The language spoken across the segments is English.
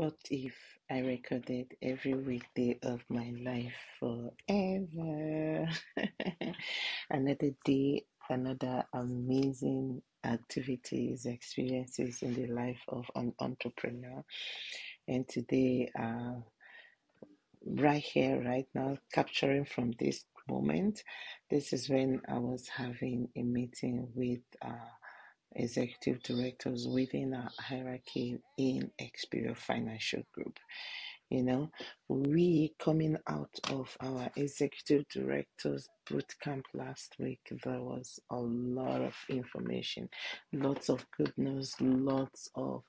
What if I recorded every weekday of my life forever? another day, another amazing activities, experiences in the life of an entrepreneur. And today, uh, right here, right now, capturing from this moment, this is when I was having a meeting with. Uh, executive directors within our hierarchy in Experior Financial Group. You know, we coming out of our executive directors boot camp last week, there was a lot of information, lots of good news, lots of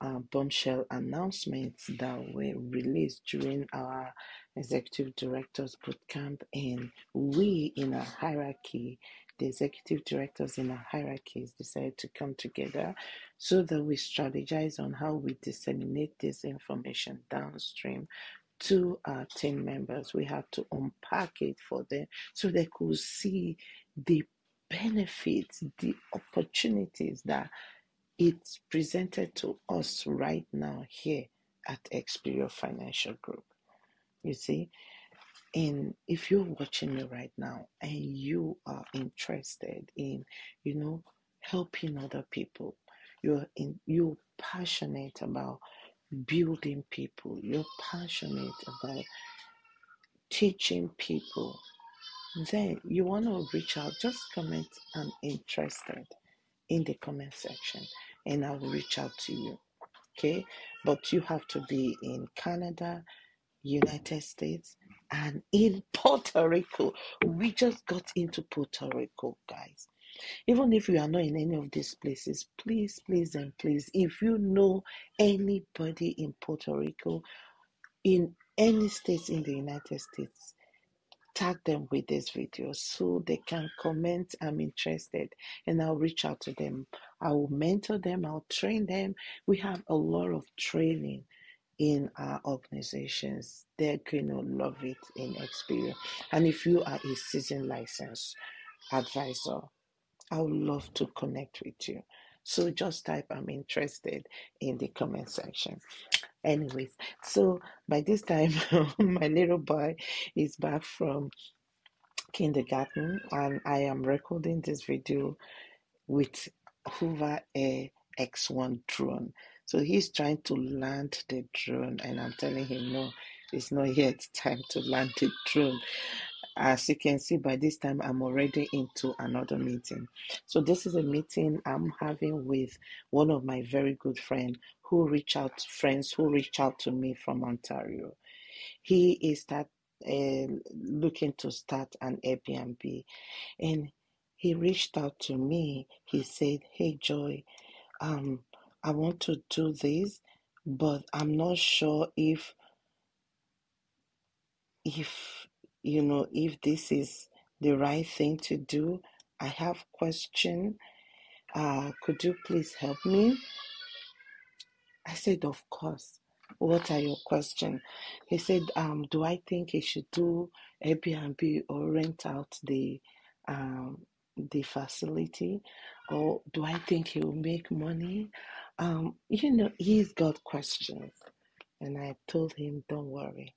uh, bombshell announcements that were released during our executive directors bootcamp, and we in our hierarchy, the executive directors in our hierarchies, decided to come together so that we strategize on how we disseminate this information downstream to our team members. We had to unpack it for them so they could see the benefits, the opportunities that it's presented to us right now here at Experior Financial Group. You see, and if you're watching me right now and you are interested in, you know, helping other people, you're in, you're passionate about building people, you're passionate about teaching people, then you want to reach out, just comment I'm interested in the comment section and I'll reach out to you. Okay, but you have to be in Canada, United States, and in Puerto Rico. We just got into Puerto Rico, guys. Even if you are not in any of these places, please, please, and please, if you know anybody in Puerto Rico, in any states in the United States, tag them with this video so they can comment i'm interested and i'll reach out to them. I will mentor them i'll train them. We have a lot of training in our organizations. They're going to love it in Experior. And if you are a seasoned license advisor i would love to connect with you so just type i'm interested in the comment section. Anyways so by this time my little boy is back from kindergarten and i am recording this video with hoover air x1 drone. So he's trying to land the drone and i'm telling him no it's not yet time to land the drone as you can see by this time i'm already into another meeting. So this is a meeting i'm having with one of my very good friends who reach out to friends who reach out to me from ontario. He is that uh, looking to start an airbnb. And he reached out to me. He said hey joy um i want to do this but i'm not sure if if you know if this is the right thing to do i have question. Uh could you please help me? I said of course. What are your questions he said um do i think he should do airbnb or rent out the um the facility? Or do i think he will make money? Um you know he's got questions. And i told him don't worry.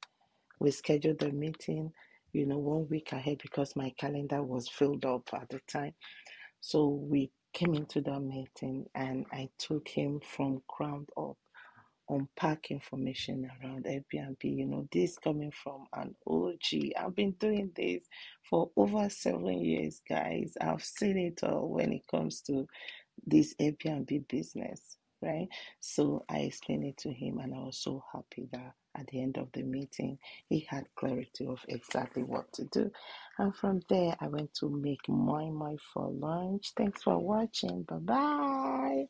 We scheduled the meeting, you know, one week ahead because my calendar was filled up at the time. So we came into that meeting and I took him from ground up, unpack information around Airbnb. You know, this coming from an OG. I've been doing this for over seven years, guys. I've seen it all when it comes to this Airbnb business, right? So I explained it to him, and I was so happy that at the end of the meeting, he had clarity of exactly what to do. And from there, I went to make my my for lunch. Thanks for watching. Bye bye.